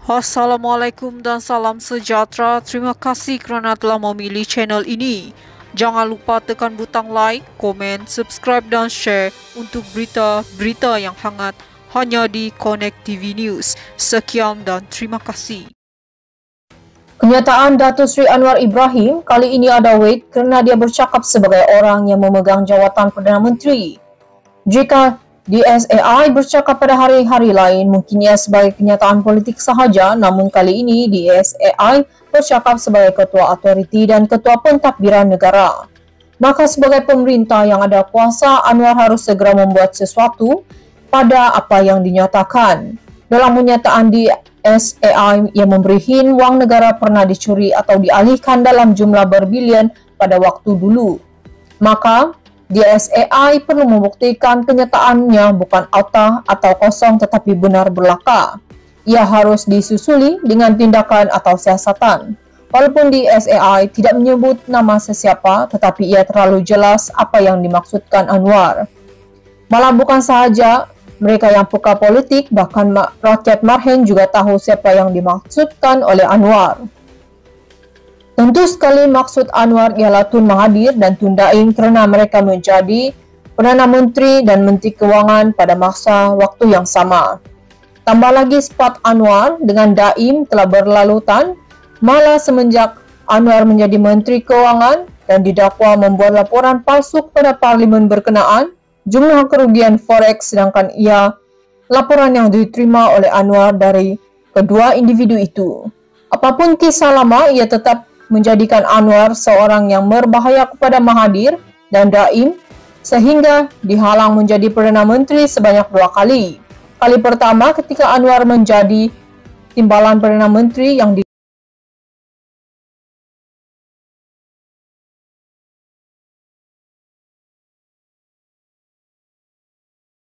Assalamualaikum dan salam sejahtera. Terima kasih kerana telah memilih channel ini. Jangan lupa tekan butang like, komen, subscribe dan share untuk berita-berita yang hangat hanya di Connect TV News. Sekian dan terima kasih. Kenyataan Datuk Sri Anwar Ibrahim kali ini ada weight kerana dia bercakap sebagai orang yang memegang jawatan Perdana Menteri. Jika DSAI bercakap pada hari-hari lain mungkin ia sebagai kenyataan politik sahaja namun kali ini DSAI bercakap sebagai ketua otoriti dan ketua pentadbiran negara. Maka sebagai pemerintah yang ada kuasa, Anwar harus segera membuat sesuatu pada apa yang dinyatakan. Dalam kenyataan di SAI yang memberi hin wang negara pernah dicuri atau dialihkan dalam jumlah berbilion pada waktu dulu. Maka, DSAI perlu membuktikan kenyataannya bukan auta atau kosong tetapi benar berlaka. Ia harus disusuli dengan tindakan atau siasatan. Walaupun DSAI tidak menyebut nama sesiapa tetapi ia terlalu jelas apa yang dimaksudkan Anwar. Malah bukan sahaja mereka yang peka politik bahkan rakyat Marhen juga tahu siapa yang dimaksudkan oleh Anwar. Tentu sekali maksud Anwar ialah Tun Mahathir dan Tun Daim kerana mereka menjadi Perdana Menteri dan Menteri Kewangan pada masa waktu yang sama. Tambah lagi spot Anwar dengan Daim telah berlalutan malah semenjak Anwar menjadi Menteri Kewangan dan didakwa membuat laporan palsu kepada Parlimen berkenaan jumlah kerugian forex sedangkan ia laporan yang diterima oleh Anwar dari kedua individu itu. Apa pun kisah lama, ia tetap menjadikan Anwar seorang yang berbahaya kepada Mahathir dan Daim sehingga dihalang menjadi Perdana Menteri sebanyak dua kali. Kali pertama ketika Anwar menjadi timbalan Perdana Menteri yang di